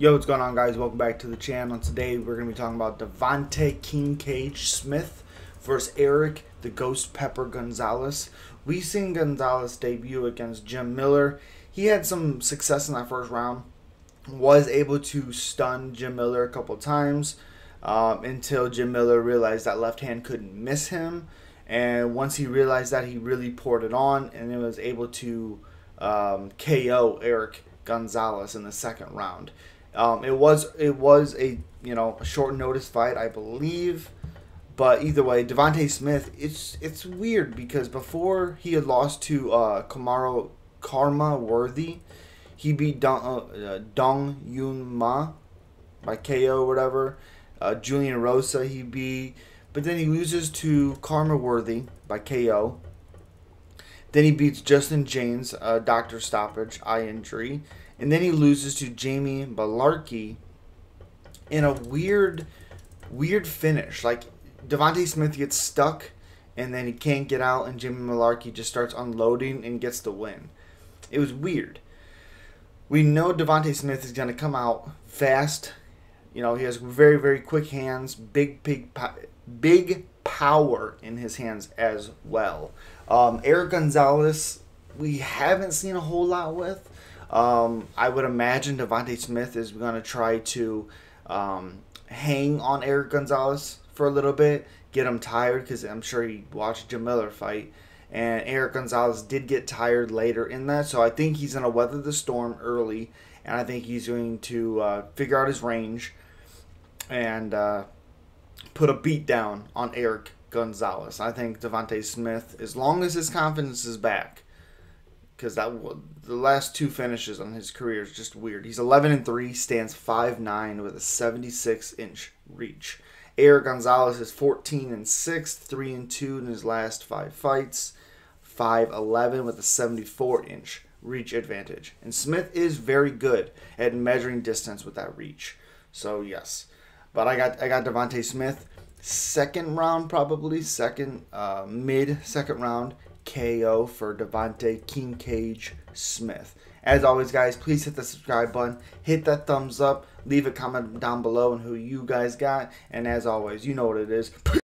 Yo, what's going on, guys? Welcome back to the channel. Today we're going to be talking about Devonte King Cage Smith versus Erick the Ghost Pepper Gonzalez. We seen Gonzalez debut against Jim Miller. He had some success in that first round. Was able to stun Jim Miller a couple times um, until Jim Miller realized that left hand couldn't miss him. And once he realized that, he really poured it on and it was able to um, KO Erick Gonzalez in the second round. Um, it was it was a you know a short notice fight, I believe. But either way, Devonte Smith, it's it's weird because before he had lost to uh, Kamaro Khama Worthy, he beat Dong, uh, Dong Hyun Ma by KO whatever. Uh, Julian Rosa he beat, but then he loses to Khama Worthy by KO. Then he beats Justin James, uh, doctor stoppage, eye injury. And then he loses to Jamie Mullarkey in a weird, weird finish. Like, Devonte Smith gets stuck and then he can't get out, and Jamie Mullarkey just starts unloading and gets the win. It was weird. We know Devonte Smith is going to come out fast. You know, he has very, very quick hands, big, big, big power in his hands as well. Um, Erick Gonzalez, we haven't seen a whole lot with. Um, I would imagine Devonte Smith is going to try to um, hang on Erick Gonzalez for a little bit, get him tired because I'm sure he watched Jim Miller fight. And Erick Gonzalez did get tired later in that, so I think he's going to weather the storm early, and I think he's going to uh, figure out his range and uh, put a beat down on Erick Gonzalez. I think Devonte Smith, as long as his confidence is back, because that the last two finishes on his career is just weird. He's 11 and three, stands 5'9 with a 76 inch reach. Erick Gonzalez is 14 and six, three and two in his last five fights, 5'11 with a 74 inch reach advantage. And Smith is very good at measuring distance with that reach. So yes, but I got I got Devonte Smith. Second round probably. Second uh, mid second round KO for Devonte King Cage Smith. As always, guys, please hit the subscribe button, hit that thumbs up, leave a comment down below on who you guys got, and as always, you know what it is.